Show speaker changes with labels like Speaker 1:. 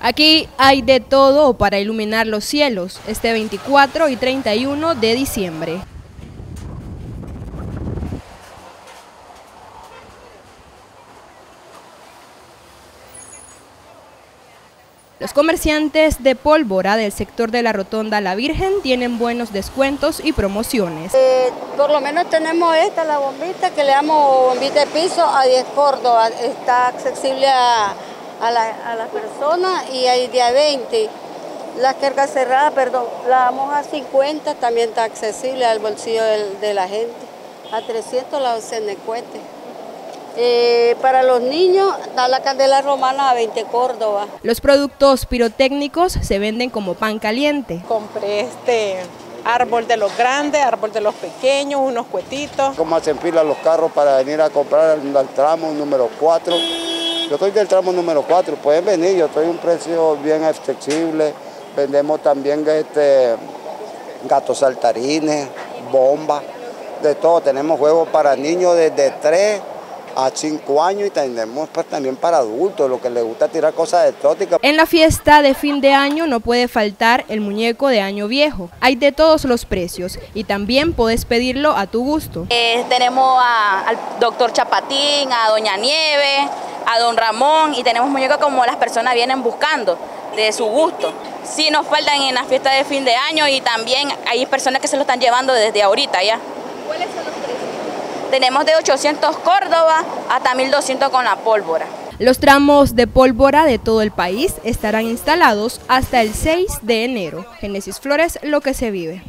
Speaker 1: Aquí hay de todo para iluminar los cielos este 24 y 31 de diciembre. Los comerciantes de pólvora del sector de la Rotonda La Virgen tienen buenos descuentos y promociones.
Speaker 2: Eh, por lo menos tenemos esta, la bombita, que le damos bombita de piso a 10 Córdoba. Está accesible a, las personas y hay de a 20. La carga cerrada, perdón, la damos a 50, también está accesible al bolsillo de, la gente. A 300 la cuente. Eh, para los niños da la candela romana a 20 Córdoba.
Speaker 1: Los productos pirotécnicos se venden como pan caliente.
Speaker 3: Compré este árbol de los grandes, árbol de los pequeños, unos cuetitos.
Speaker 4: Como se enfilan los carros para venir a comprar el, tramo número 4. Yo estoy del tramo número 4, pueden venir, yo estoy a un precio bien accesible. Vendemos también este, gatos saltarines, bombas, de todo. Tenemos juegos para niños desde 3 a 5 años y tenemos pues, también para adultos, lo que les gusta tirar cosas exóticas.
Speaker 1: En la fiesta de fin de año no puede faltar el muñeco de año viejo. Hay de todos los precios y también puedes pedirlo a tu gusto.
Speaker 5: Eh, tenemos al doctor Chapatín, a doña Nieve, a don Ramón y tenemos muñecos como las personas vienen buscando de su gusto. Sí nos faltan en la fiesta de fin de año y también hay personas que se lo están llevando desde ahorita ya. ¿Cuáles son los? Tenemos de 800 Córdoba hasta 1200 con la pólvora.
Speaker 1: Los tramos de pólvora de todo el país estarán instalados hasta el 6 de enero. Génesis Flores, lo que se vive.